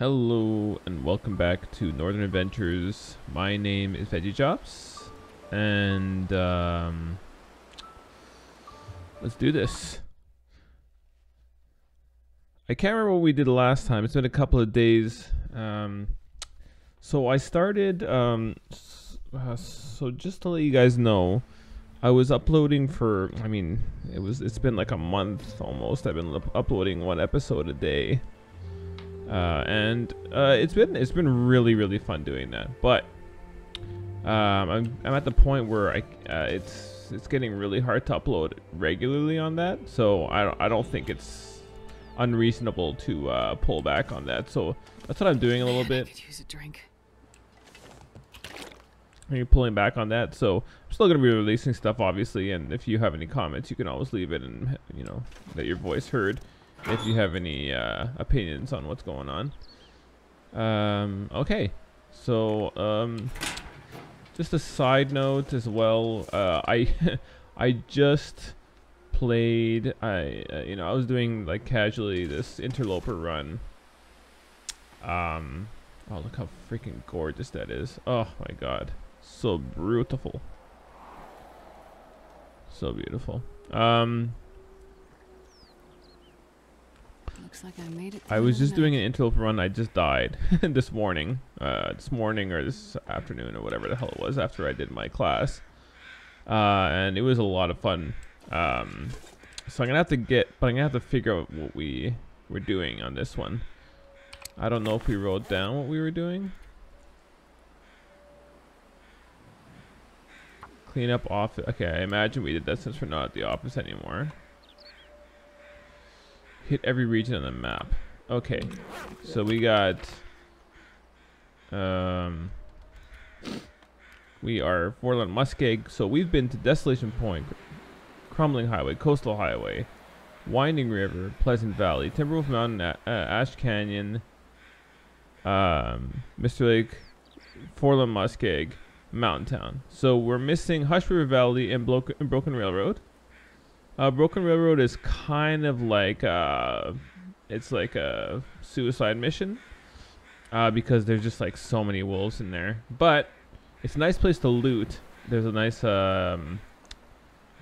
Hello and welcome back to Northern Adventures. My name is Vegechops, and um, let's do this. I can't remember what we did last time. It's been a couple of days. Um, so I started. Um, so just to let you guys know, I was uploading for. I mean, it was. It's been like a month almost. I've been uploading one episode a day uh, and uh, it's been it's been really really fun doing that. But um, I'm I'm at the point where I uh, it's it's getting really hard to upload regularly on that. So I don't I don't think it's unreasonable to uh, pull back on that. So that's what I'm doing a little Man, I bit. could use a drink. I'm pulling back on that. So I'm still gonna be releasing stuff, obviously. And if you have any comments, you can always leave it and you know let your voice heard. If you have any uh, opinions on what's going on. Um, okay, so um, just a side note as well. Uh, I I just played. I uh, you know I was doing like casually this interloper run. Um, oh look how freaking gorgeous that is. Oh my god, so beautiful. So beautiful. Um, Looks like I made it. I was just doing an interloper run. I just died this morning. Uh, this morning or this afternoon or whatever the hell it was after I did my class. Uh, and it was a lot of fun. Um, so I'm gonna have to get, but I'm gonna have to figure out what we were doing on this one. I don't know if we wrote down what we were doing. Clean up office. Okay, I imagine we did that since we're not at the office anymore. Hit every region on the map. Okay, so we got. Um, we are Forlorn Muskeg. So we've been to Desolation Point, Crumbling Highway, Coastal Highway, Winding River, Pleasant Valley, Timberwolf Mountain, uh, Ash Canyon, um, Mystery Lake, Forlorn Muskeg, Mountain Town. So we're missing Hush River Valley and, Blo- and Broken Railroad. Uh, Broken Railroad is kind of like uh, it's like a suicide mission uh, because there's just like so many wolves in there. But it's a nice place to loot. There's a nice um,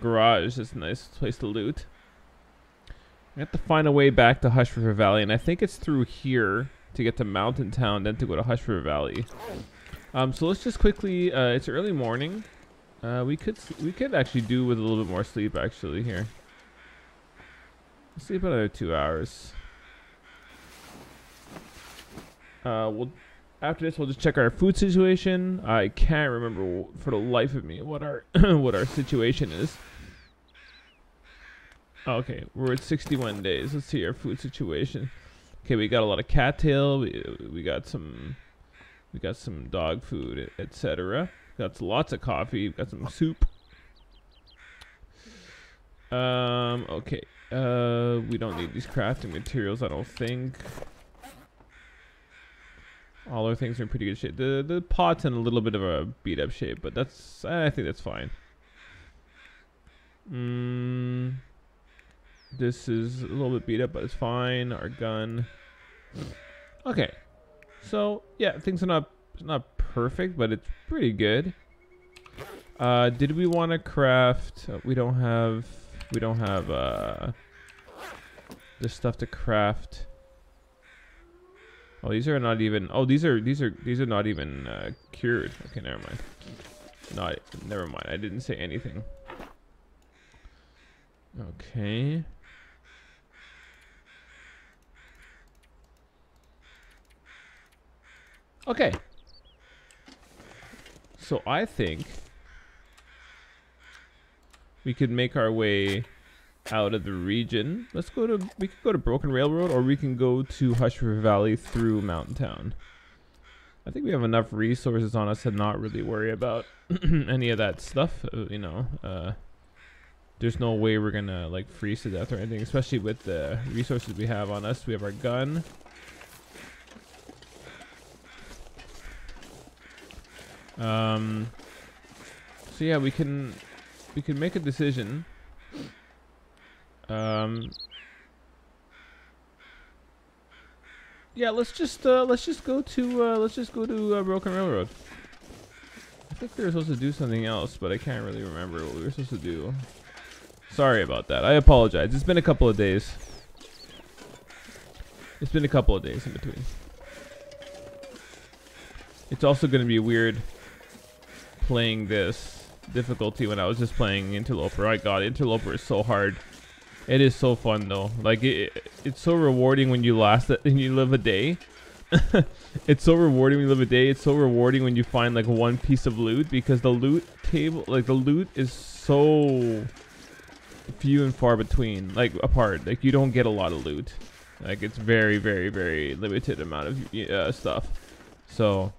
garage. It's a nice place to loot. We have to find a way back to Hush River Valley, and I think it's through here to get to Mountain Town, then to go to Hush River Valley. Um, so let's just quickly. Uh, it's early morning. Uh, we could we could actually do with a little bit more sleep actually here. Sleep another two hours. Uh, we'll after this we'll just check our food situation. I can't remember for the life of me what our what our situation is. Okay, we're at 61 days. Let's see our food situation. Okay, we got a lot of cattail. We we got some we got some dog food, etc. Got lots of coffee. Got some soup. Um. Okay. Uh. We don't need these crafting materials. I don't think. All our things are in pretty good shape. The the pot's in a little bit of a beat up shape, but that's I think that's fine. Mm. This is a little bit beat up, but it's fine. Our gun. Okay. So yeah, things are not not perfect, but it's pretty good. Uh, did we want to craft? uh, we don't have. We don't have uh. The stuff to craft. Oh, these are not even. Oh, these are these are these are not even uh, cured. Okay, never mind. Not. Never mind. I didn't say anything. Okay. Okay. So I think we could make our way out of the region. Let's go to we could go to Broken Railroad or we can go to Hush River Valley through Mountain Town. I think we have enough resources on us to not really worry about any of that stuff. Uh, you know, uh, there's no way we're gonna like freeze to death or anything, especially with the resources we have on us. We have our gun. Um. So yeah, we can we can make a decision. Um. yeah, let's just uh, let's just go to uh, let's just go to uh, Broken Railroad. I think we were supposed to do something else, but I can't really remember what we were supposed to do. Sorry about that. I apologize. It's been a couple of days. It's been a couple of days in between. It's also going to be weird playing this difficulty when I was just playing Interloper. I got Interloper is so hard. It is so fun though. Like it, it's so rewarding when you last and you live a day. it's so rewarding when you live a day. It's so rewarding when you find like one piece of loot because the loot table, like the loot is so few and far between, like apart. Like you don't get a lot of loot. Like it's very, very, very limited amount of uh, stuff. So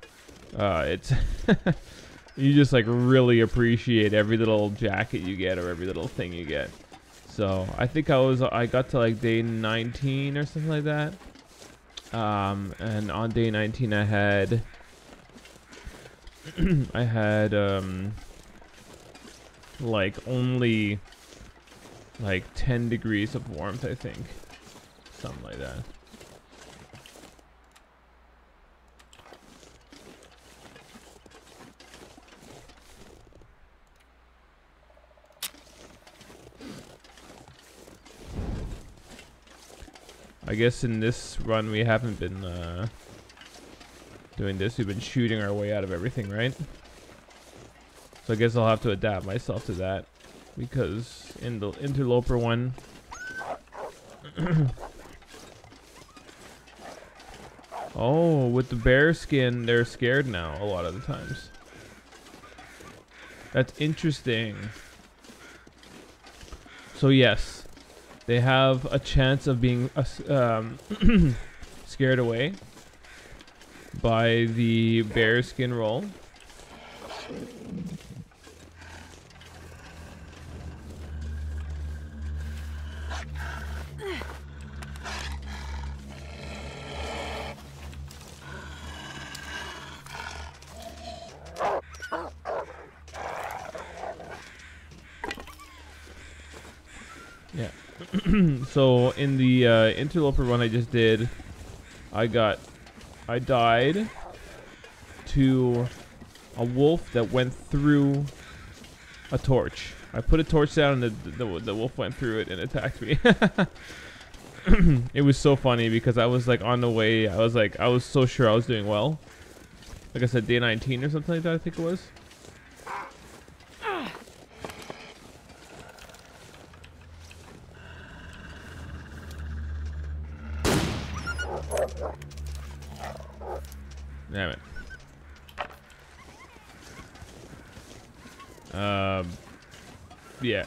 uh, it's you just like really appreciate every little jacket you get or every little thing you get. So I think I was I got to like day 19 or something like that. Um, and on day 19 I had I had um like only like 10 degrees of warmth I think. Something like that. I guess in this run we haven't been uh, doing this. We've been shooting our way out of everything, right? So I guess I'll have to adapt myself to that. Because in the interloper one... oh, with the bear skin, they're scared now a lot of the times. That's interesting. So yes, they have a chance of being uh, um, scared away by the bear skin roll. so in the uh, interloper run I just did, I got, I died to a wolf that went through a torch. I put a torch down and the, the, the wolf went through it and attacked me. it was so funny because I was like on the way, I was like, I was so sure I was doing well. Like I said, day 19 or something like that I think it was. Damn it. Um, yeah,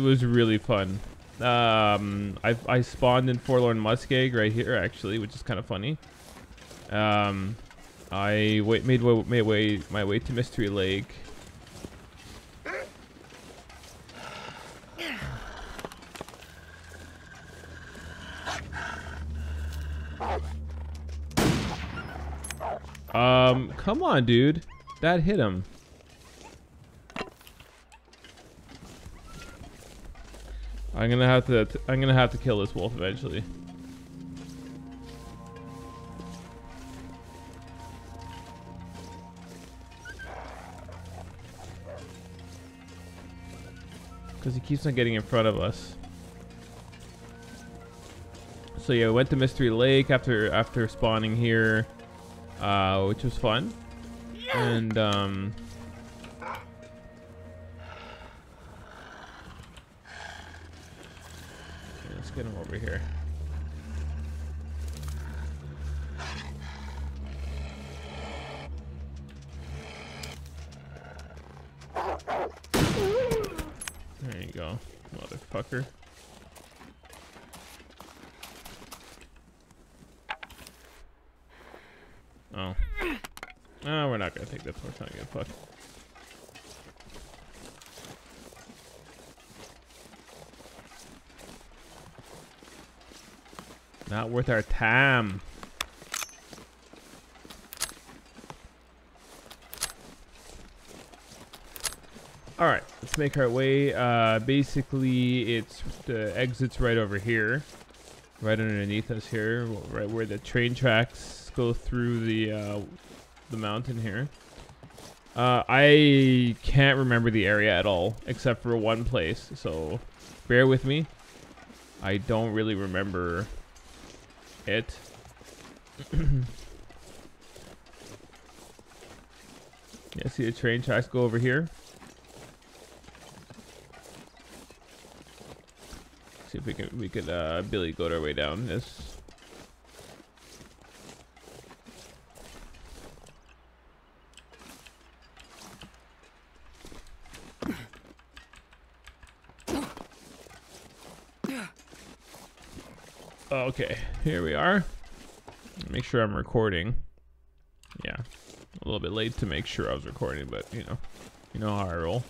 it was really fun. Um, I, I spawned in Forlorn Muskeg right here, actually, which is kind of funny. Um, I wait, made, made way, my way to Mystery Lake. Um, come on, dude. That hit him. I'm gonna have to. I'm gonna have to kill this wolf eventually. Because he keeps on getting in front of us. So yeah, we went to Mystery Lake after after spawning here uh, which was fun. And um, go, motherfucker. Oh. Oh, we're not gonna take that torch. Not good. Fuck. Not worth our time. All right, let's make our way. Uh, basically, it's the exit's right over here. right underneath us here, right where the train tracks go through the uh, the mountain here. Uh, I can't remember the area at all, except for one place, so bear with me. I don't really remember it. yeah, see the train tracks go over here. See if we can we could uh, Billy goat our way down this. Okay, here we are. Make sure I'm recording. Yeah, a little bit late to make sure I was recording, but you know, you know how I roll.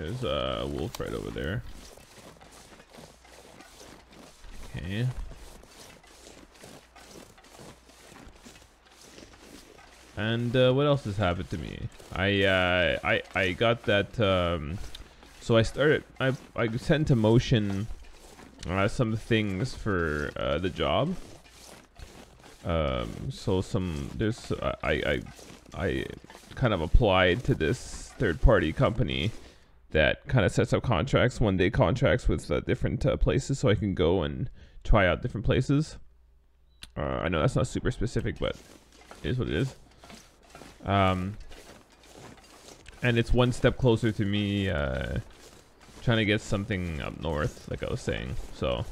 There's a wolf right over there. Okay. And uh, what else has happened to me? I uh, I I got that. Um, so I started. I I set into motion uh, some things for uh, the job. Um, so some there's I I I kind of applied to this third party company that kind of sets up contracts, one day contracts with uh, different uh, places, so I can go and try out different places. Uh, I know that's not super specific, but it is what it is. Um, and it's one step closer to me uh, trying to get something up north, like I was saying. So,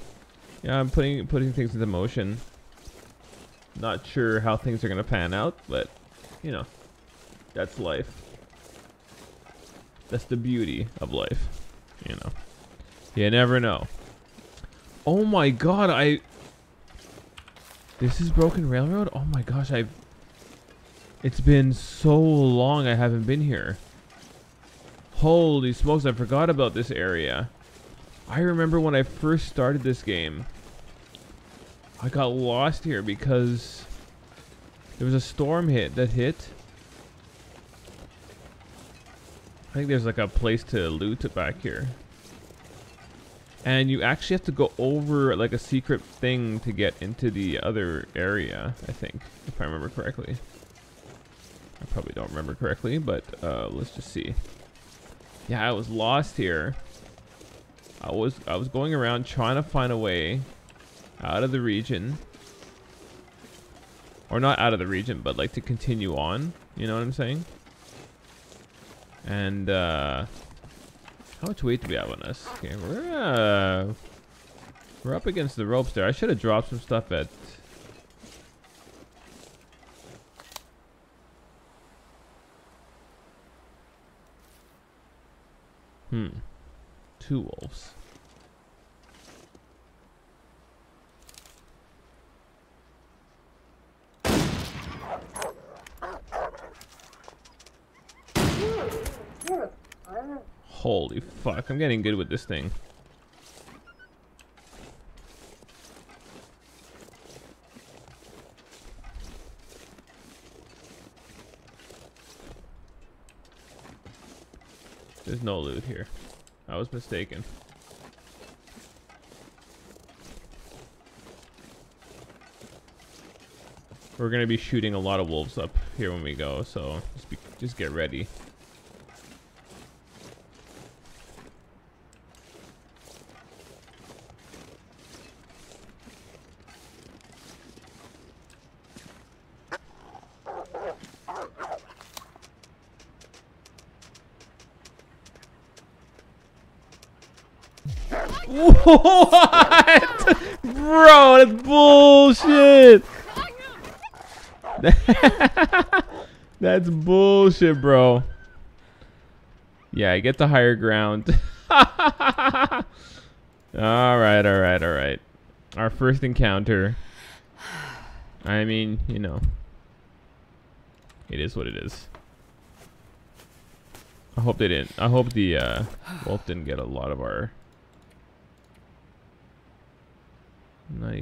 yeah, I'm putting putting things into motion. Not sure how things are gonna pan out, but you know, that's life. That's the beauty of life. You know. You never know. Oh my god, I... This is Broken Railroad? Oh my gosh, I've... It's been so long I haven't been here. Holy smokes, I forgot about this area. I remember when I first started this game. I got lost here because there was a storm hit that hit I think there's like a place to loot it back here. And you actually have to go over like a secret thing to get into the other area, I think, if I remember correctly. I probably don't remember correctly, but uh, let's just see. Yeah, I was lost here. I was I was going around trying to find a way out of the region. Or not out of the region, but like to continue on. You know what I'm saying? And, uh... How much weight do we have on us? Okay, we're, uh... We're up against the ropes there. I should have dropped some stuff at... Hmm. Two wolves. Holy fuck, I'm getting good with this thing. There's no loot here. I was mistaken. We're gonna be shooting a lot of wolves up here when we go, so just, be, just get ready. What? Bro, that's bullshit. that's bullshit, bro. Yeah, I get the higher ground. alright, alright, alright. Our first encounter. I mean, you know. It is what it is. I hope they didn't. I hope the uh, wolf didn't get a lot of our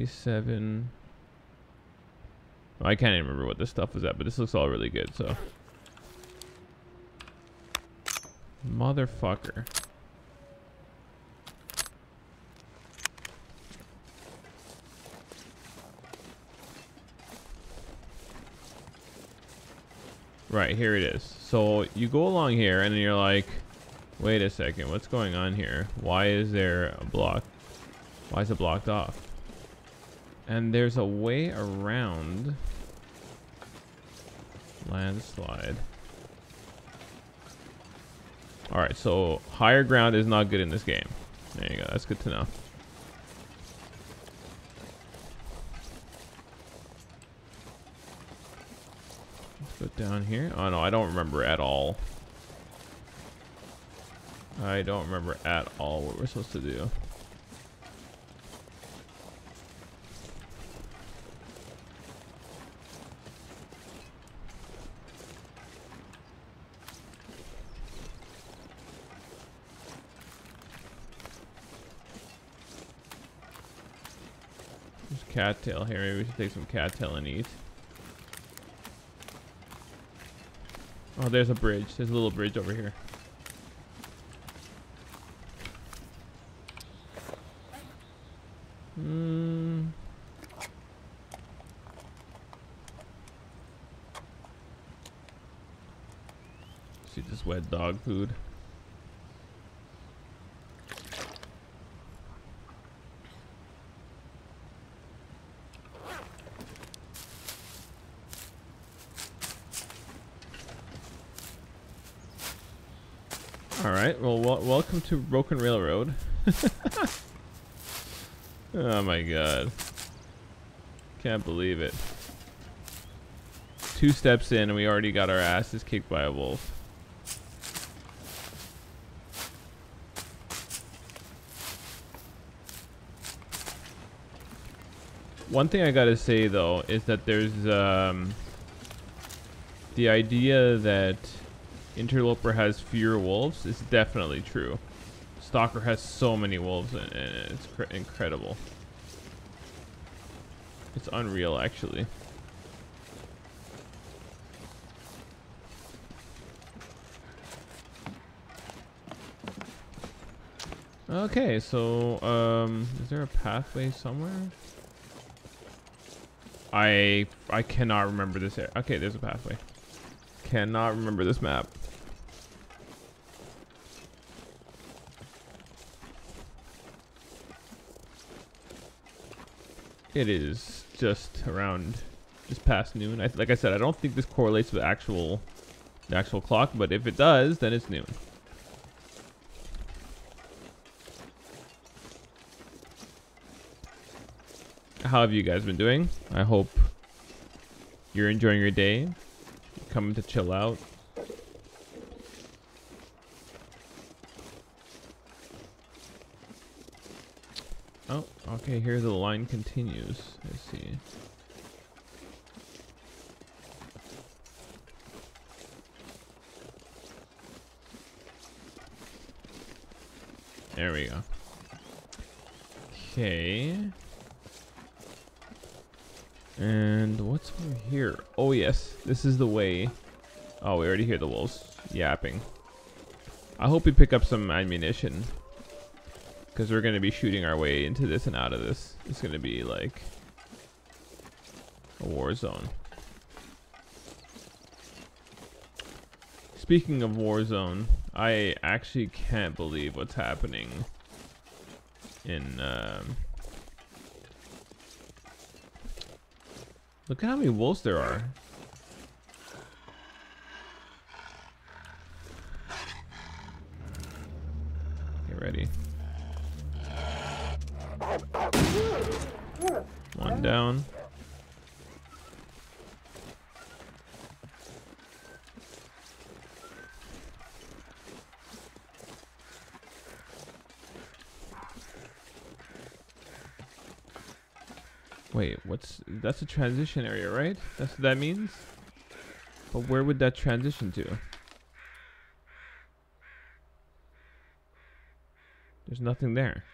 seven. Oh, I can't even remember what this stuff was at, but this looks all really good, so. Motherfucker. Right, here it is. So you go along here and you're like, wait a second, what's going on here? Why is there a block? Why is it blocked off? And there's a way around landslide. Alright, so higher ground is not good in this game. There you go, that's good to know. Let's go down here. Oh no, I don't remember at all. I don't remember at all what we're supposed to do. There's cattail here. Maybe we should take some cattail and eat. Oh, there's a bridge. There's a little bridge over here. Hmm. See this wet dog food. All right. Well, wel welcome to Broken Railroad. oh my god. Can't believe it. Two steps in and we already got our asses kicked by a wolf. One thing I gotta say though is that there's um, the idea that Interloper has fewer wolves is definitely true. Stalker has so many wolves and, and it's incredible. It's unreal actually. Okay, so um is there a pathway somewhere? I I cannot remember this area. Okay, there's a pathway. Cannot remember this map. It is just around just past noon. I, like I said, I don't think this correlates with actual the actual clock, but if it does, then it's noon. How have you guys been doing? I hope you're enjoying your day, coming to chill out. Oh, okay, here the line continues. I see. There we go. Okay. And what's over here? Oh yes, this is the way. Oh, we already hear the wolves yapping. I hope we pick up some ammunition. Because we're going to be shooting our way into this and out of this. It's going to be like a war zone. Speaking of war zone, I actually can't believe what's happening in... Um, look at how many wolves there are. Get ready. One down. Wait, what's that's a transition area, right? That's what that means? But where would that transition to? There's nothing there.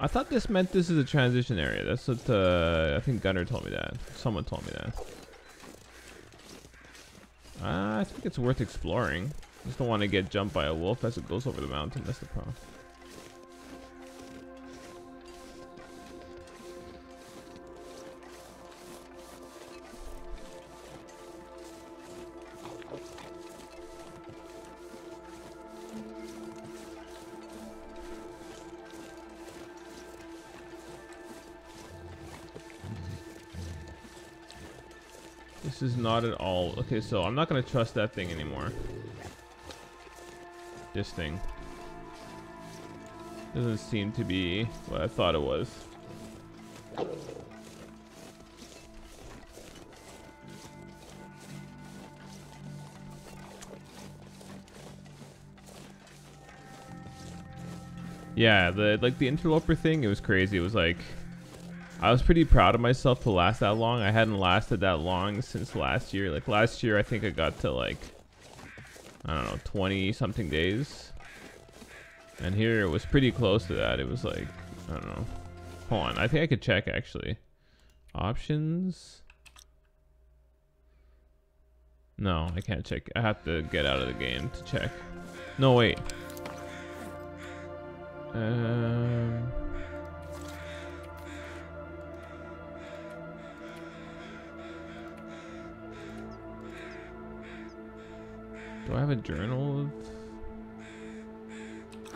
I thought this meant this is a transition area. That's what uh, I think Gunner told me that. Someone told me that. Uh, I think it's worth exploring. Just don't want to get jumped by a wolf as it goes over the mountain. That's the problem. Is not at all. Okay, so I'm not going to trust that thing anymore. This thing. Doesn't seem to be what I thought it was. Yeah, the like the interloper thing, it was crazy. It was like I was pretty proud of myself to last that long. I hadn't lasted that long since last year. Like last year I think I got to like I don't know, 20 something days. And here it was pretty close to that. It was like, I don't know. Hold on, I think I could check actually. Options. No, I can't check. I have to get out of the game to check. No, wait. Um. Do I have a journal.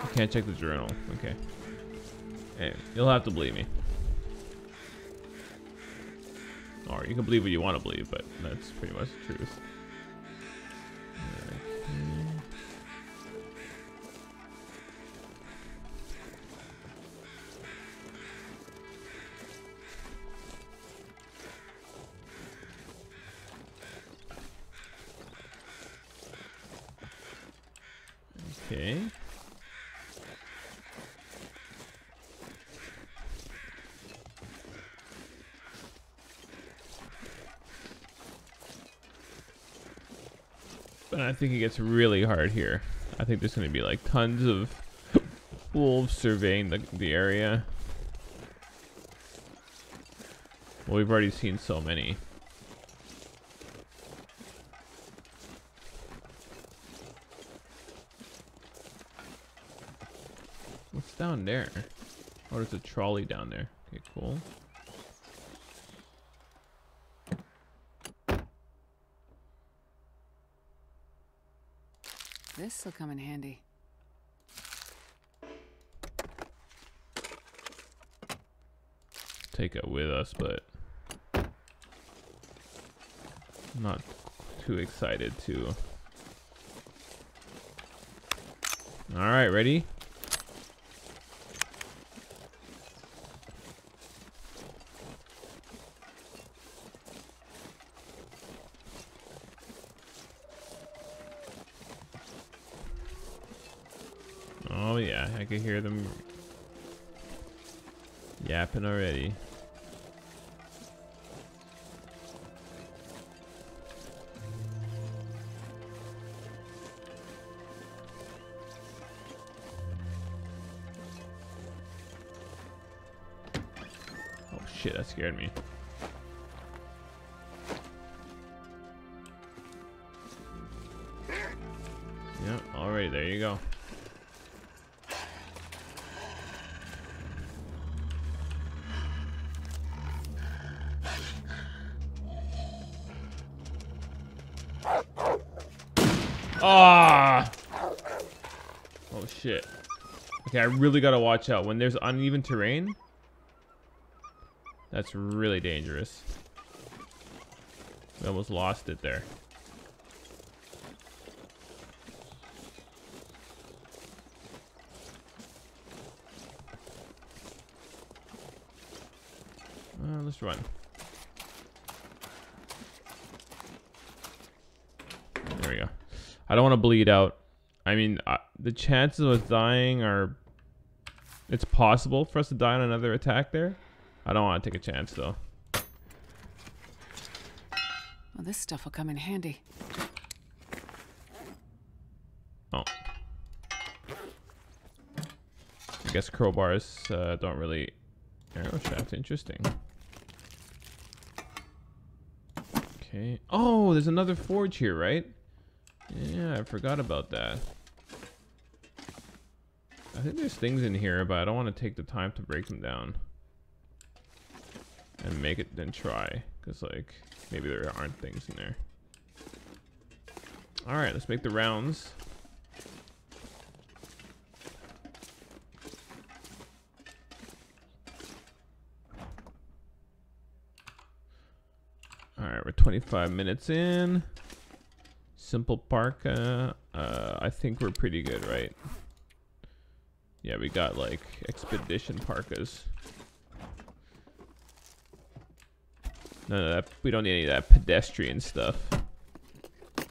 I can't check the journal. Okay. Hey, you'll have to believe me. Or you can believe what you want to believe, but that's pretty much the truth. But I think it gets really hard here. I think there's going to be like tons of wolves surveying the, the area. Well, we've already seen so many. What's down there? Oh, there's a trolley down there. Okay, cool. This'll come in handy. take it with us, but not too excited to. All right, ready? Shit, that scared me. Yep, alright, there you go. Ah! Oh shit. Okay, I really gotta watch out. When there's uneven terrain, that's really dangerous. We almost lost it there. Uh, let's run. There we go. I don't want to bleed out. I mean, uh, the chances of us dying are... It's possible for us to die on another attack there. I don't want to take a chance, though. Well, this stuff will come in handy. Oh. I guess crowbars uh, don't really... Arrow shaft, interesting. Okay. Oh, there's another forge here, right? Yeah, I forgot about that. I think there's things in here, but I don't want to take the time to break them down. And make it, then try. Because, like, maybe there aren't things in there. Alright, let's make the rounds. Alright, we're 25 minutes in. Simple parka. Uh, I think we're pretty good, right? Yeah, we got like expedition parkas. That. We don't need any of that pedestrian stuff. I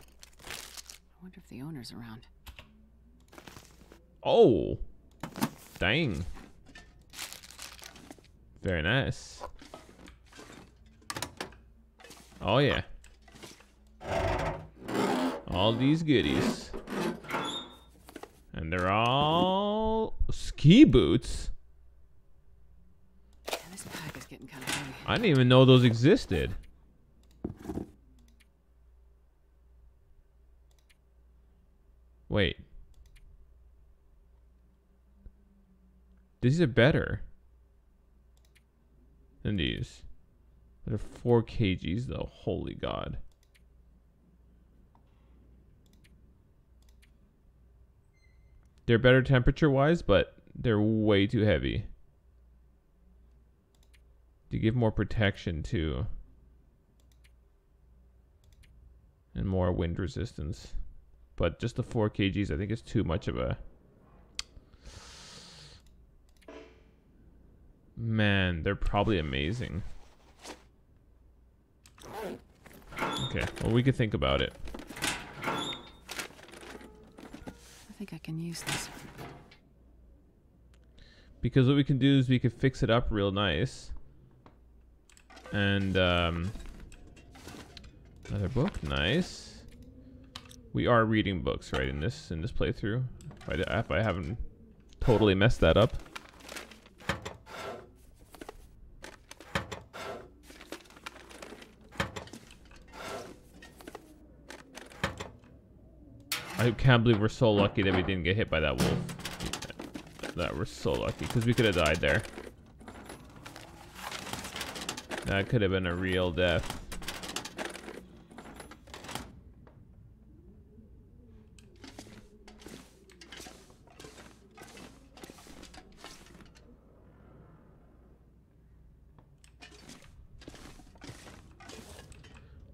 wonder if the owner's around. Oh, dang. Very nice. Oh yeah. All these goodies. And they're all ski boots. Yeah, this pack is getting kind of heavy. I didn't even know those existed. Wait. These are better than these. They're 4 kgs though. Holy god. They're better temperature wise, but they're way too heavy. To give more protection to And more wind resistance. But just the 4 kgs I think is too much of a Man, they're probably amazing. Okay, well we could think about it. I think I can use this. Because what we can do is we could fix it up real nice. And um another book, nice. We are reading books, right, in this in this playthrough. If I, if I haven't totally messed that up. I can't believe we're so lucky that we didn't get hit by that wolf. That we're so lucky because we could have died there. That could have been a real death.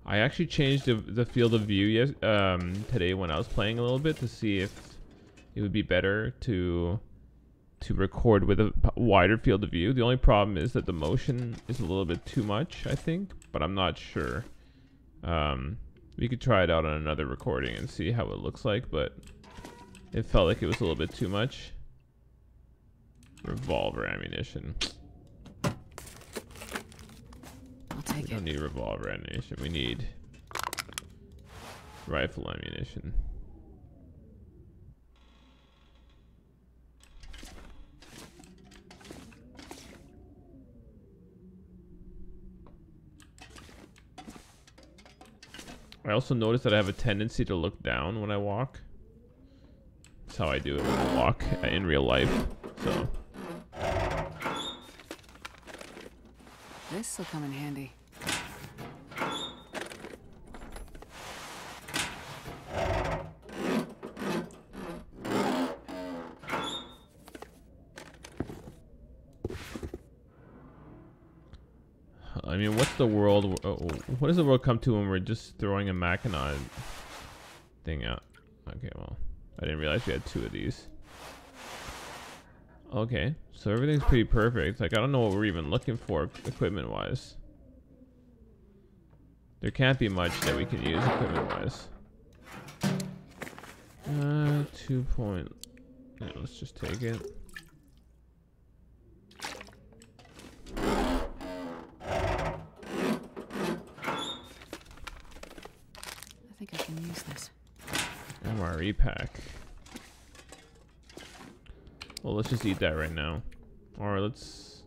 I actually changed the, the field of view yes, um, today when I was playing a little bit to see if it would be better to to record with a wider field of view. The only problem is that the motion is a little bit too much, I think, but I'm not sure. Um, we could try it out on another recording and see how it looks like, but it felt like it was a little bit too much. Revolver ammunition. I'll We don't it. need revolver ammunition. We need rifle ammunition. I also noticed that I have a tendency to look down when I walk. That's how I do it when I walk uh, in real life. So, This'll come in handy. I mean, what's the world? uh, What does the world come to when we're just throwing a Mackinaw thing out? Okay, well, I didn't realize we had two of these. Okay, so everything's pretty perfect. Like, I don't know what we're even looking for equipment-wise. There can't be much that we can use equipment-wise. Uh, two point. Yeah, let's just take it. I think I can use this. MRE pack. Well, let's just eat that right now. Or let's...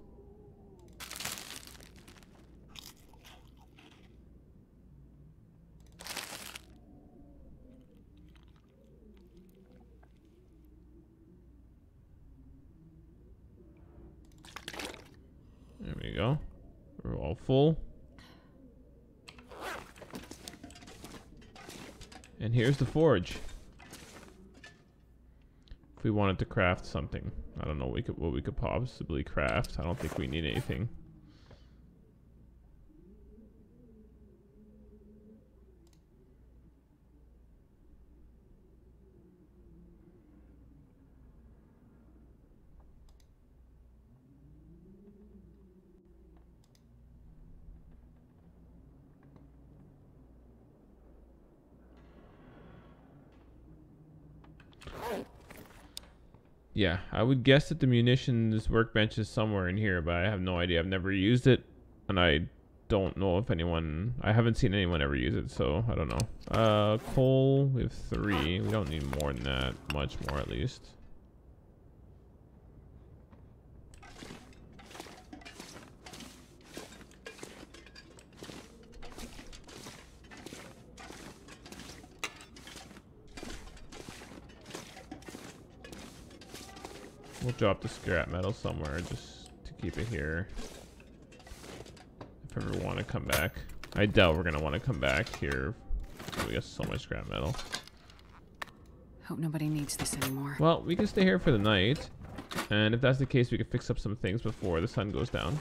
There we go. We're all full. And here's the forge. If we wanted to craft something, I don't know what we could what we could possibly craft. I don't think we need anything. Yeah, I would guess that the munitions workbench is somewhere in here, but I have no idea. I've never used it, and I don't know if anyone... I haven't seen anyone ever use it, so I don't know. Uh, coal, we have three. We don't need more than that. Much more, at least. Drop the scrap metal somewhere just to keep it here. If ever want to come back. I doubt we're going to want to come back here. We got so much scrap metal. Hope nobody needs this anymore. Well, we can stay here for the night. And if that's the case, we can fix up some things before the sun goes down.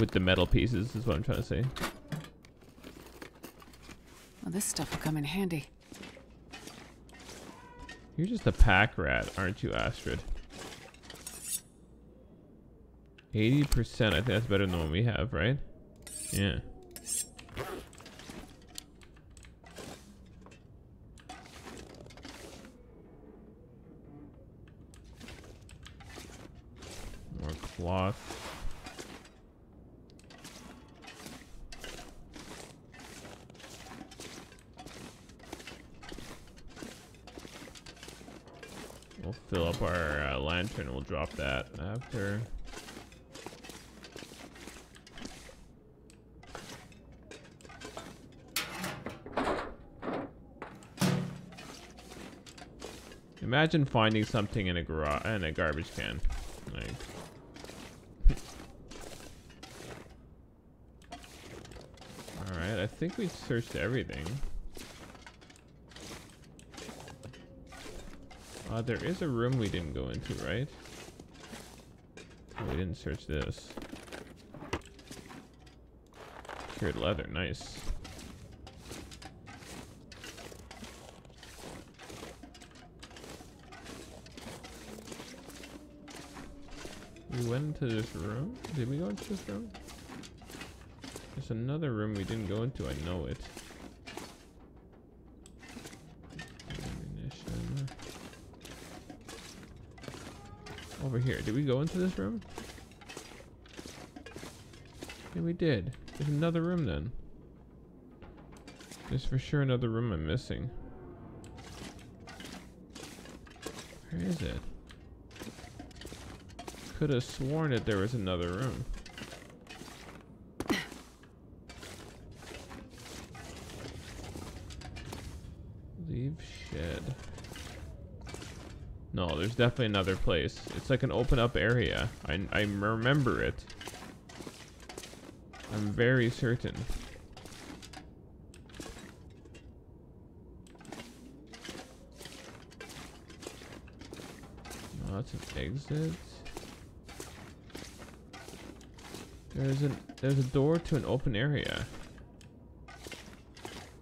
With the metal pieces is what I'm trying to say. Well, this stuff will come in handy. You're just a pack rat, aren't you, Astrid? 80%, I think that's better than what we have, right? Yeah. More cloth. We'll fill up our uh, lantern. We'll drop that after. Imagine finding something in a garage in a garbage can. Like Alright, I think we searched everything. Uh, there is a room we didn't go into, right? Oh, we didn't search this. Cured leather, nice. We went into this room? Did we go into this room? There's another room we didn't go into, I know it. Over here. Did we go into this room? Yeah, we did. There's another room then. There's for sure another room I'm missing. Where is it? Could have sworn that there was another room. Leave shed. No, there's definitely another place. It's like an open up area. I, I remember it. I'm very certain. No, that's an exit. There's a there's a door to an open area.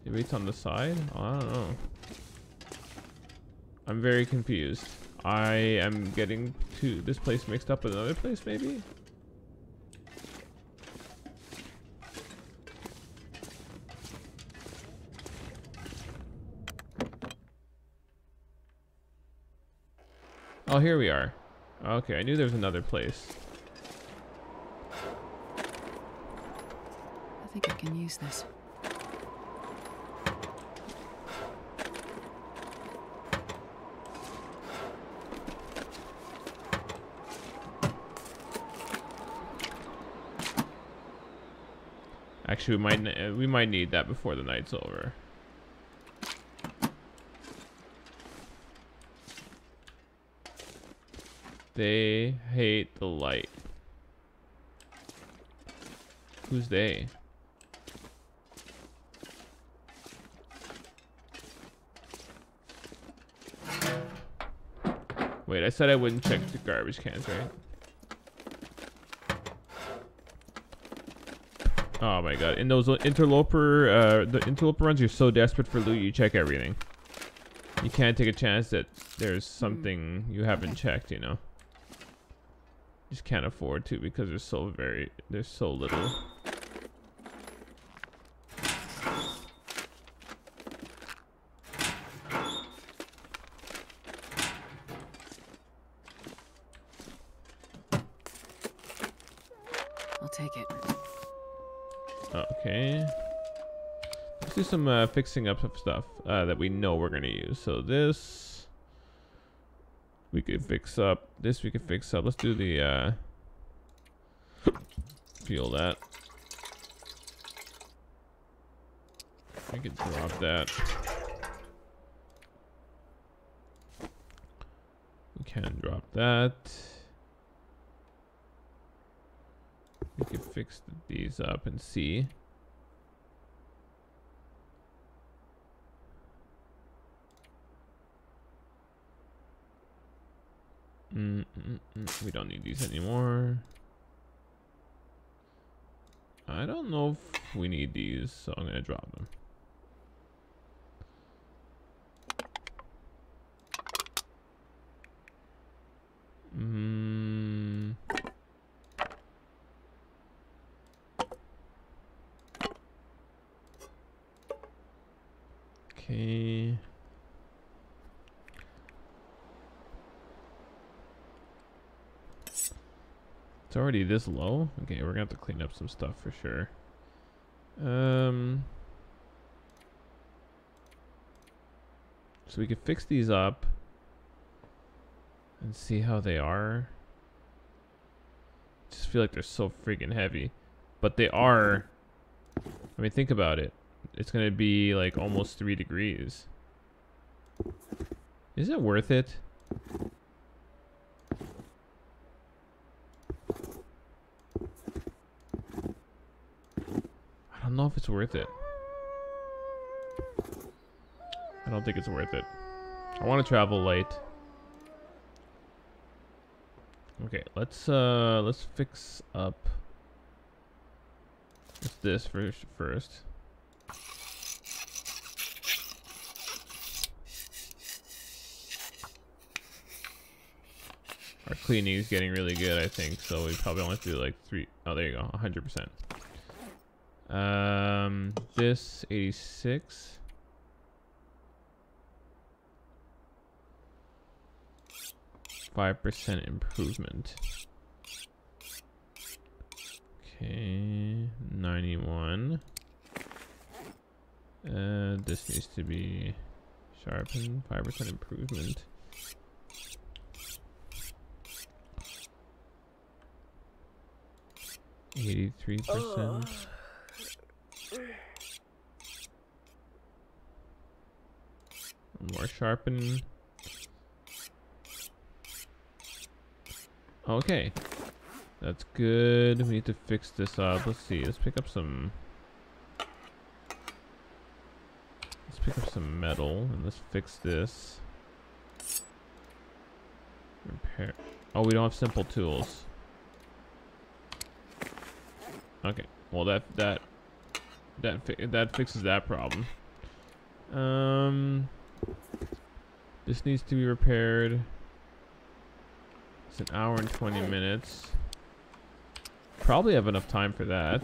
Maybe it's on the side? Oh, I don't know. I'm very confused. I am getting to this place mixed up with another place, maybe? Oh, here we are. Okay, I knew there was another place. I think I can use this. We might we might need that before the night's over. They hate the light. Who's they? Wait, I said I wouldn't check the garbage cans, right? Oh my god. In those interloper, uh, the interloper runs, you're so desperate for loot, you check everything. You can't take a chance that there's something you haven't checked, you know? Just can't afford to because there's so very, there's so little. take it. Okay. Let's do some uh, fixing up of stuff uh, that we know we're gonna use. So this we could fix up. This we could fix up. Let's do the uh, fuel that. We could drop that. We can drop that. We could fix these up and see. Mm, mm, mm, We don't need these anymore. I don't know if we need these, so I'm gonna drop them. Mm. Okay. Already this low? Okay, we're gonna have to clean up some stuff for sure. Um So we could fix these up and see how they are. Just feel like they're so freaking heavy. But they are I mean think about it. It's gonna be like almost three degrees. Is it worth it? Don't know if it's worth it. I don't think it's worth it. I want to travel light. Okay, let's uh let's fix up this first first. Our cleaning is getting really good, I think, so we probably only have to do like three oh there you go, hundred percent. Um, this 86. Five percent improvement. Okay, 91. Uh, this needs to be sharpened. Five percent improvement. Eighty-three percent. More sharpen. Okay. That's good. We need to fix this up. Let's see. Let's pick up some... Let's pick up some metal and let's fix this. Repair. Oh, we don't have simple tools. Okay. Well, that that that fi that fixes that problem. Um, this needs to be repaired. It's an hour and 20 minutes. Probably have enough time for that.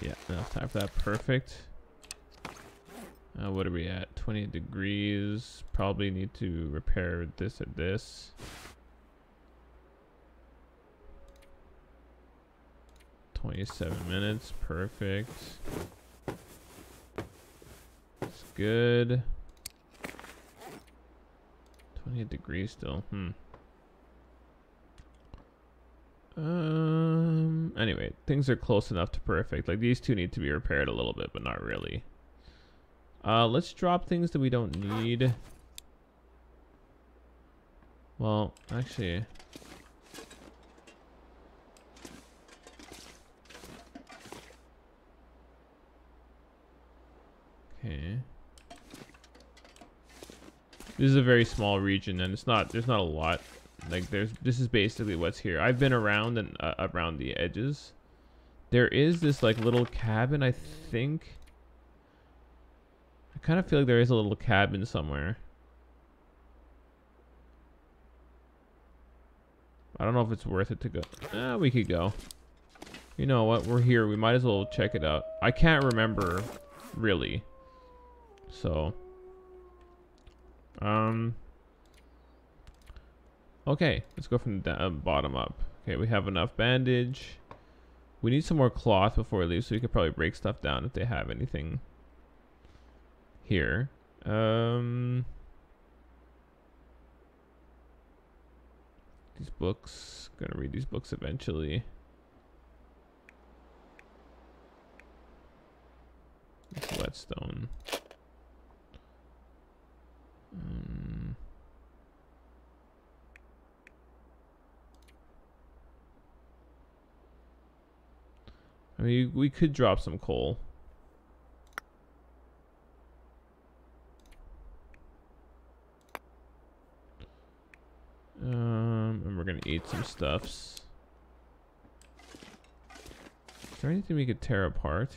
Yeah, enough time for that. Perfect. Uh, what are we at? 20 degrees. Probably need to repair this at this. Twenty-seven minutes. Perfect. It's good. Twenty-eight degrees still. Hmm. Um. Anyway, things are close enough to perfect. Like these two need to be repaired a little bit, but not really. Uh, let's drop things that we don't need. Well, actually... Okay. This is a very small region, and it's not. There's not a lot. Like there's. This is basically what's here. I've been around and uh, around the edges. There is this like little cabin, I think. I kind of feel like there is a little cabin somewhere. I don't know if it's worth it to go. Eh, we could go. You know what? We're here. We might as well check it out. I can't remember really. So, um, okay, let's go from the uh, bottom up. Okay, we have enough bandage. We need some more cloth before we leave, so we could probably break stuff down if they have anything here. Um, these books. Gonna read these books eventually. Whetstone. I mean, we could drop some coal. Um, and we're gonna eat some stuffs. Is there anything we could tear apart?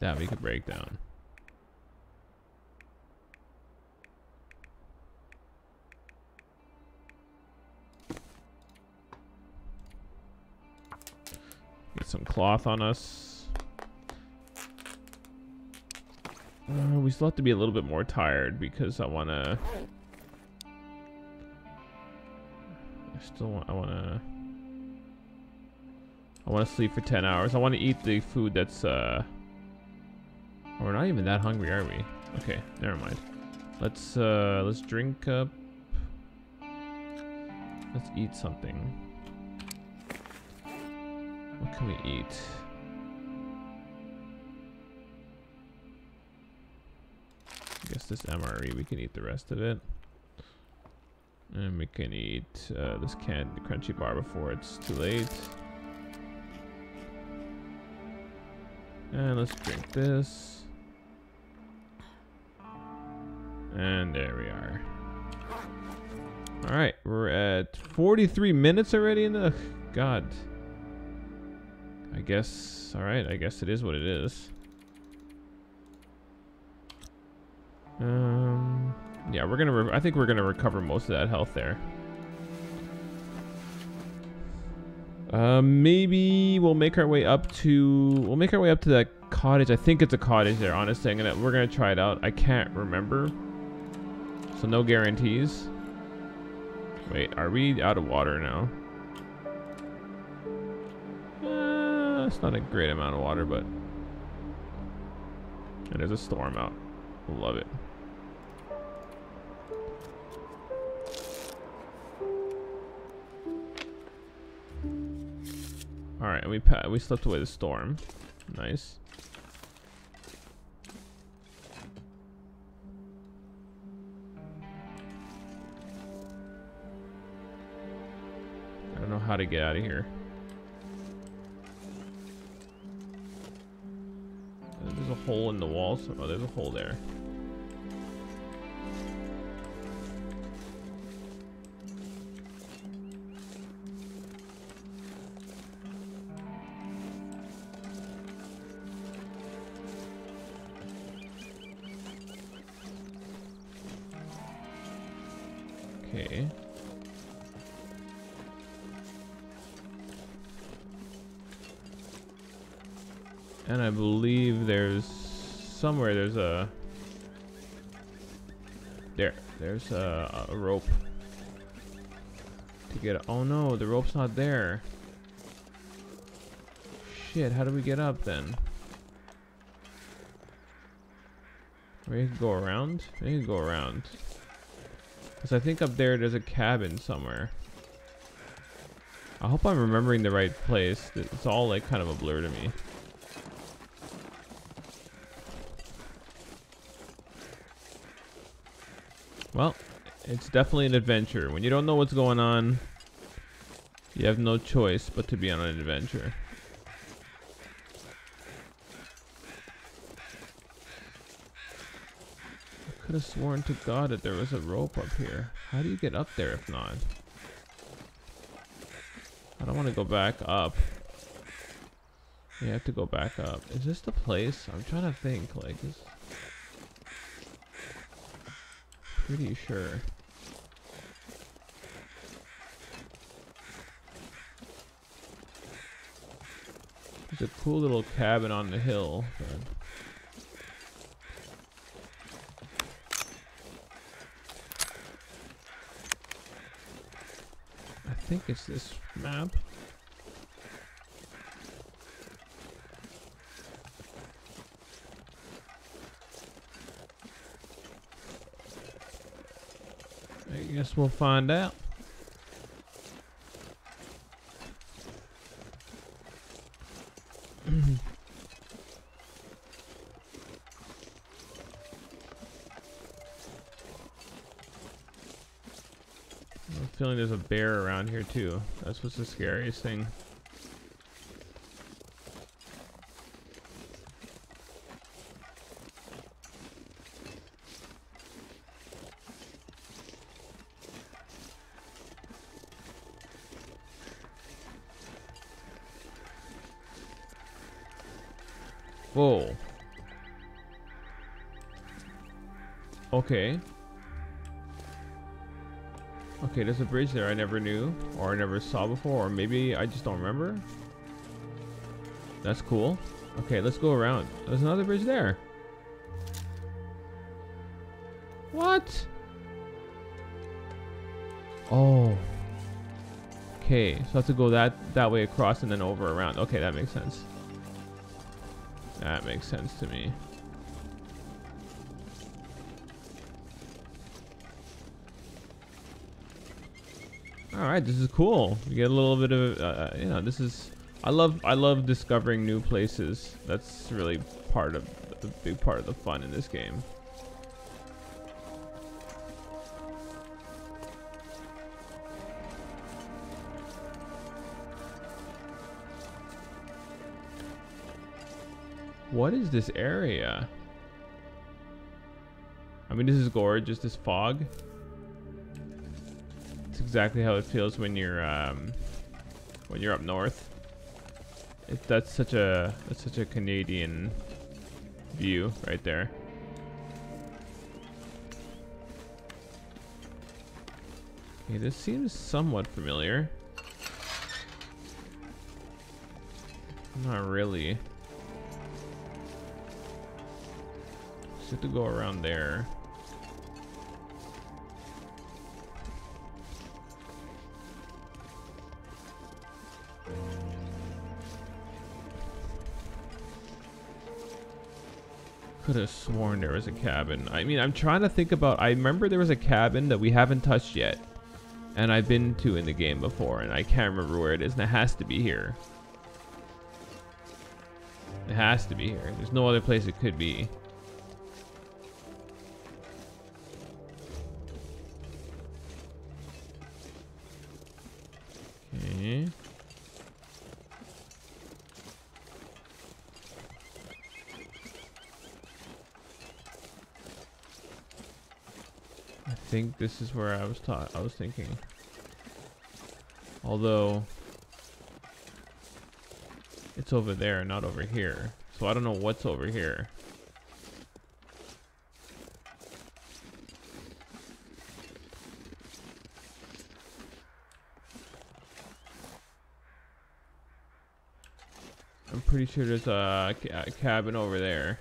That we could break down. Some cloth on us. Uh, we still have to be a little bit more tired because I want to... I still want... I want to... I want to sleep for 10 hours. I want to eat the food that's... uh oh, We're not even that hungry, are we? Okay, never mind. Let's, uh... Let's drink up... Let's eat something. What can we eat? I guess this MRE, we can eat the rest of it. And we can eat uh, this canned crunchy bar before it's too late. And let's drink this. And there we are. Alright, we're at 43 minutes already in the... God. I guess, alright, I guess it is what it is. Um, yeah, we're gonna, I think we're gonna recover most of that health there. Uh, maybe we'll make our way up to, we'll make our way up to that cottage. I think it's a cottage there, honestly. I'm gonna, we're gonna try it out. I can't remember. So no guarantees. Wait, are we out of water now? Uh, it's not a great amount of water, but... And there's a storm out. Love it. Alright, and we we slipped away the storm. Nice. I don't know how to get out of here. Hole in the wall. Oh, there's a hole there. A, rope. To get oh no the rope's not there. Shit how do we get up then? We can go around? We can go around. Because I think up there there's a cabin somewhere. I hope I'm remembering the right place. It's all like kind of a blur to me. Well, it's definitely an adventure. When you don't know what's going on, you have no choice but to be on an adventure. I could have sworn to God that there was a rope up here. How do you get up there if not? I don't want to go back up. You have to go back up. Is this the place? I'm trying to think. Like, is pretty sure. A cool little cabin on the hill. I think it's this map. I guess we'll find out. I'm feeling there's a bear around here too. That's what's the scariest thing. Okay, there's a bridge there I never knew, or I never saw before, or maybe I just don't remember. That's cool. Okay, let's go around. There's another bridge there. What? Oh. Okay, so I have to go that that way across and then over around. Okay, that makes sense. That makes sense to me. All right, this is cool. You get a little bit of, uh, uh, you know, this is. I love, I love discovering new places. That's really part of the big part of the fun in this game. What is this area? I mean, this is gorgeous. This fog. Exactly how it feels when you're um, when you're up north. It, that's such a that's such a Canadian view right there. Okay, this seems somewhat familiar. Not really. Just have to go around there. Could have sworn there was a cabin. I mean, I'm trying to think about. I remember there was a cabin that we haven't touched yet, and I've been to in the game before, and I can't remember where it is, and it has to be here. It has to be here. There's no other place it could be. I think this is where I was taught. I was thinking. Although it's over there, not over here. So I don't know what's over here. I'm pretty sure there's a, ca- cabin over there.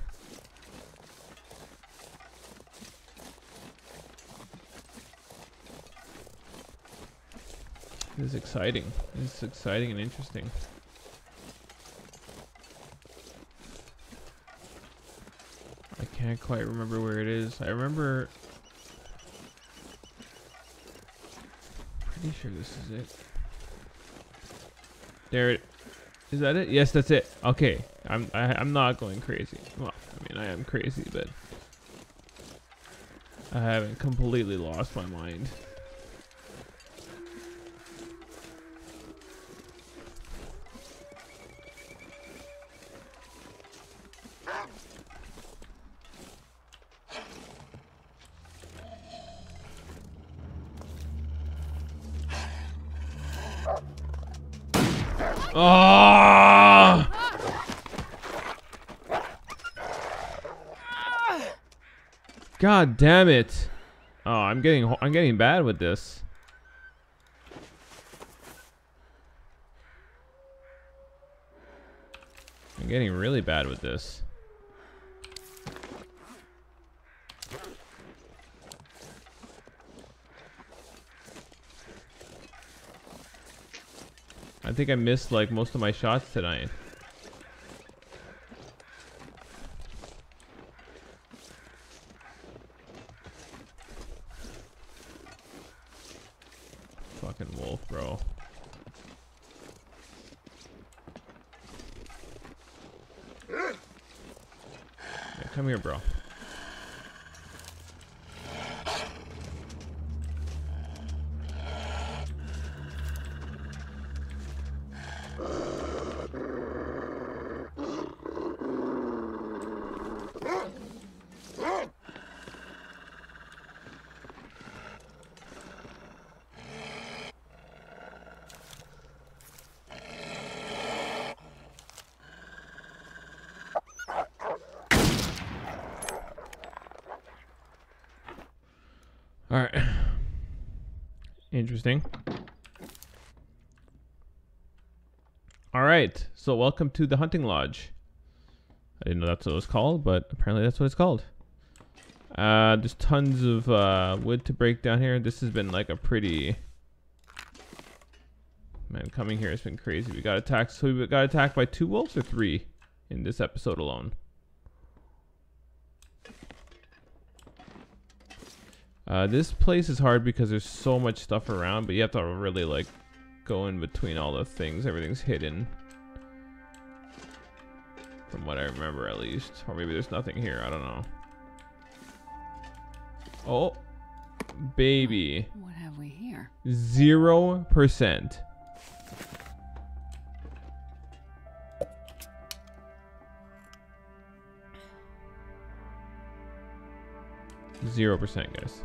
This is exciting. This is exciting and interesting. I can't quite remember where it is. I remember. Pretty sure this is it. There it. Is that it? Yes, that's it. Okay, I'm I, I'm not going crazy. Well, I mean I am crazy, but I haven't completely lost my mind. Damn it. Oh, I'm getting I'm getting bad with this. I'm getting really bad with this. I think I missed like most of my shots tonight. Fucking wolf, bro. Yeah, come here, bro. All right. Interesting. All right. So welcome to the hunting lodge. I didn't know that's what it was called, but apparently that's what it's called. Uh, there's tons of uh, wood to break down here. This has been like a pretty man. Coming here has been crazy. We got attacked. So we got attacked by two wolves or three in this episode alone. Uh, this place is hard because there's so much stuff around, but you have to really like go in between all the things. Everything's hidden. From what I remember at least. Or maybe there's nothing here, I don't know. Oh baby. What have we here? Zero percent. Zero percent, guys.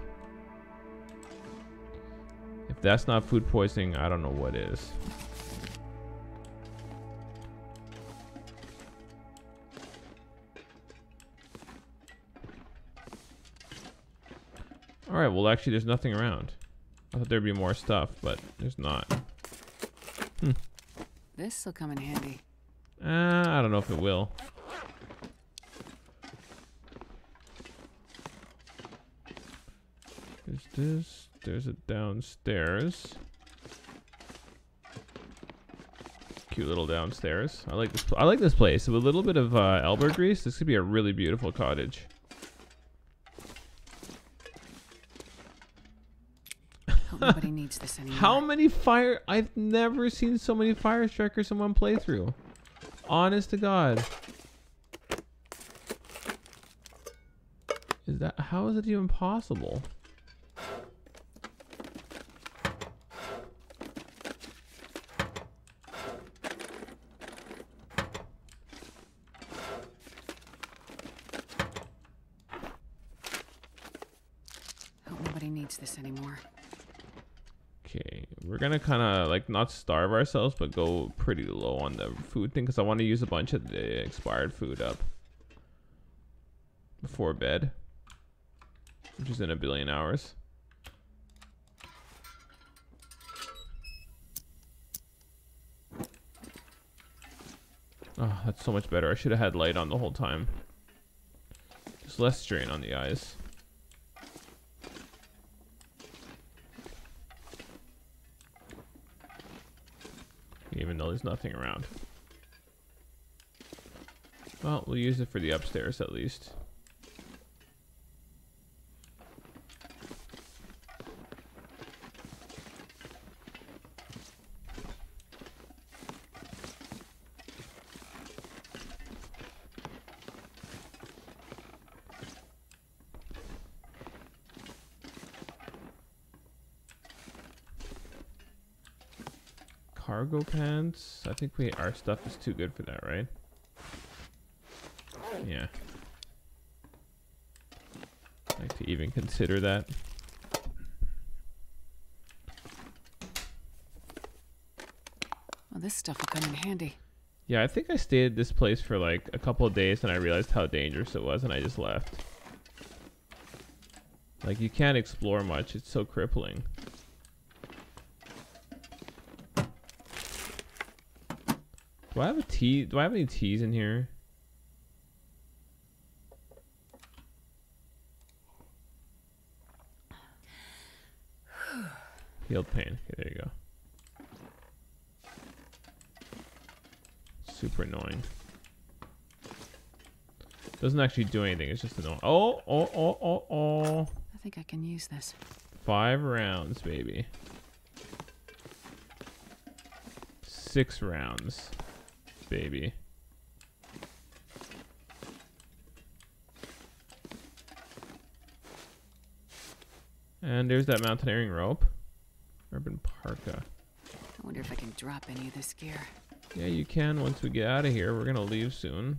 If that's not food poisoning, I don't know what is. Alright, well actually there's nothing around. I thought there'd be more stuff, but there's not. This'll come in handy. Uh, I don't know if it will. There's this. There's a downstairs. Cute little downstairs. I like this. I like this place. With a little bit of uh, elbow grease, this could be a really beautiful cottage. Nobody needs this anymore. How many fire? I've never seen so many fire strikers in one playthrough. Honest to God. Is that how is it even possible? Hope nobody needs this anymore. Okay, we're gonna kind of like not starve ourselves, but go pretty low on the food thing because I want to use a bunch of the expired food up before bed, which is in a billion hours. Oh, that's so much better. I should have had light on the whole time. Just less strain on the eyes. Even though there's nothing around. Well, we'll use it for the upstairs at least. Cargo pants. I think we our stuff is too good for that, right? Yeah. Like to even consider that. Well, this stuff will come in handy. Yeah, I think I stayed at this place for like a couple of days and I realized how dangerous it was and I just left. Like you can't explore much. It's so crippling. Do I have a tea? Do I have any teas in here? Healed pain. Okay, there you go. Super annoying. Doesn't actually do anything. It's just annoying. Oh, oh, oh, oh, oh. I think I can use this. Five rounds, baby. Six rounds, baby. And there's that mountaineering rope. Urban parka. I wonder if I can drop any of this gear. Yeah, you can once we get out of here. We're gonna leave soon.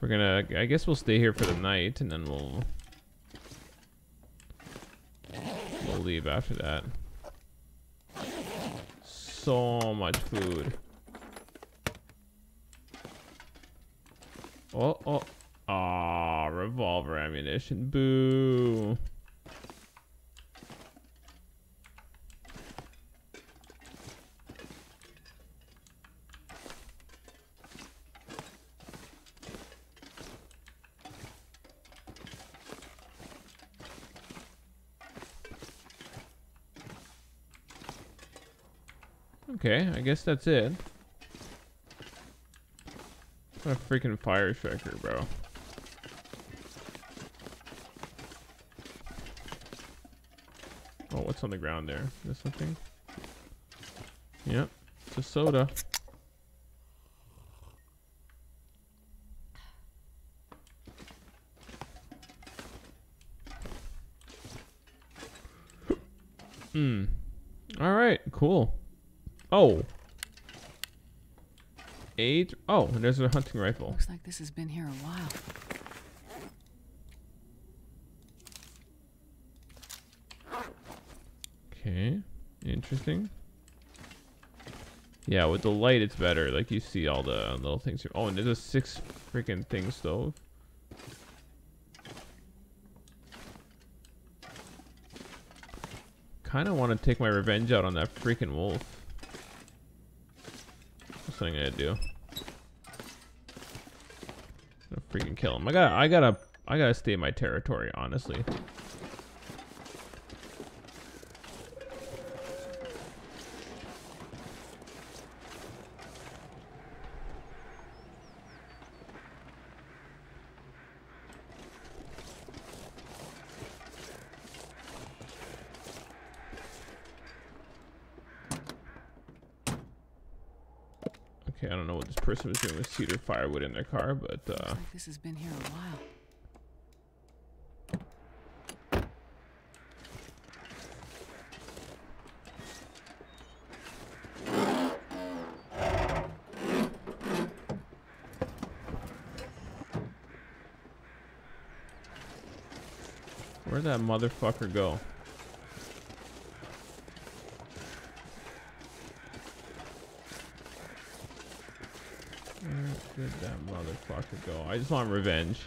We're gonna, I guess we'll stay here for the night and then we'll, we'll leave after that. So much food. Oh, oh, ah, revolver ammunition. Boo. Okay, I guess that's it. A freaking fire striker, bro. Oh, what's on the ground there? This something? Yep, it's a soda. Hmm. All right, cool. Oh. Eight. Oh, and there's a hunting rifle. Looks like this has been here a while. Okay. Interesting. Yeah, with the light it's better. Like you see all the little things here. Oh, and there's a six freaking thing stove. Kind of want to take my revenge out on that freaking wolf. That's what I'm gonna do. I'm gonna freaking kill him. I gotta, I gotta, I gotta stay in my territory, honestly. Okay, I don't was doing with cedar firewood in their car, but uh, like this has been here a while. where'd that motherfucker go? Where did that motherfucker go? I just want revenge.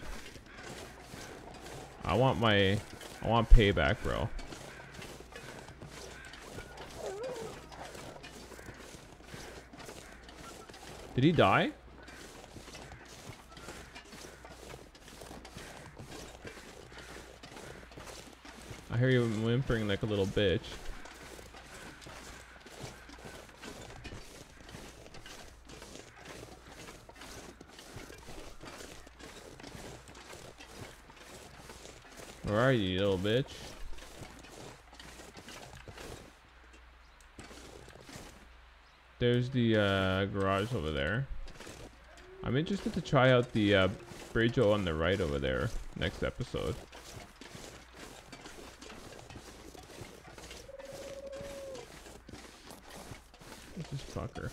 I want my, I want payback, bro. Did he die? I hear you whimpering like a little bitch. Are you, little bitch? There's the uh, garage over there. I'm interested to try out the uh, bridge on the right over there next episode. This fucker?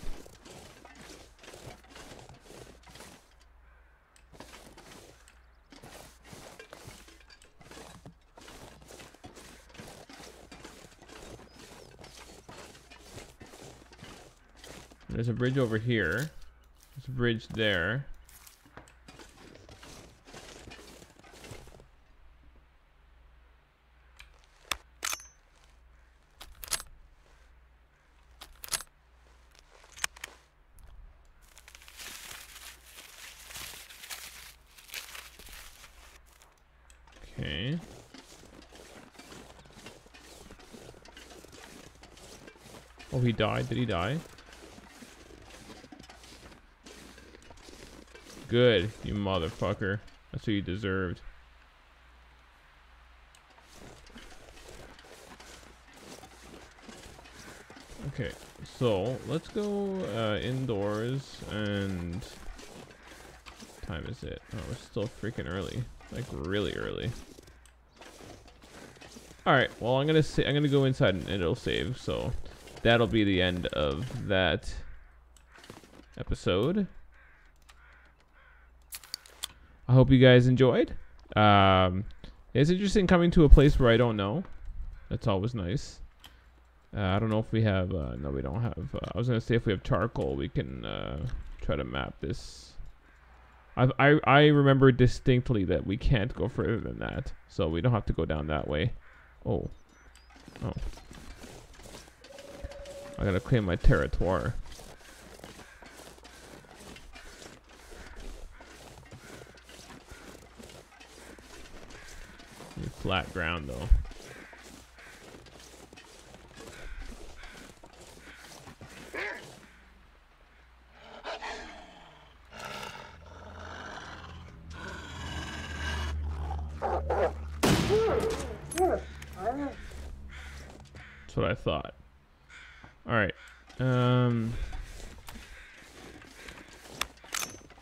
bridge over here. There's a bridge there. Okay. Oh, he died? Did he die? Good, you motherfucker. That's what you deserved. Okay, so let's go uh, indoors and time is it? Oh, it's still freaking early, like really early. All right, well I'm gonna say I'm gonna go inside and it'll save. So that'll be the end of that episode. Hope you guys enjoyed. Um, it's interesting coming to a place where I don't know. That's always nice. Uh, I don't know if we have. Uh, no, we don't have. Uh, I was gonna say if we have charcoal, we can uh, try to map this. I've, I I remember distinctly that we can't go further than that, so we don't have to go down that way. Oh, oh. I gotta claim my territoire. Flat ground though. That's what I thought. All right. Um.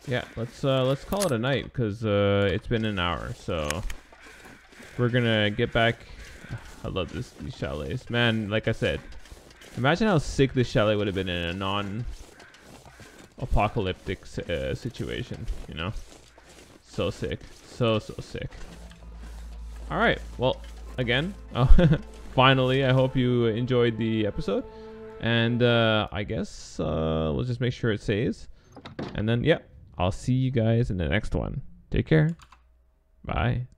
Yeah, let's uh let's call it a night because uh it's been an hour. So we're gonna get back. I love this these chalets, man. Like I said, imagine how sick this chalet would have been in a non-apocalyptic uh, situation. You know, so sick, so so sick. All right, well, again, oh, finally, I hope you enjoyed the episode, and uh, I guess uh, let's just make sure it saves, and then yeah, I'll see you guys in the next one. Take care. Bye.